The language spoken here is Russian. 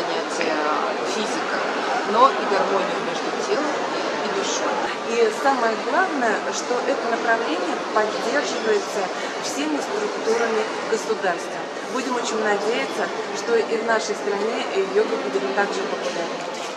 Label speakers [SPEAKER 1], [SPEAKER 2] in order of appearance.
[SPEAKER 1] занятия физика, но и гармонию между телом и душой. И самое главное, что это направление поддерживается всеми структурами государства. Будем очень надеяться, что и в нашей стране йога будет также популярна.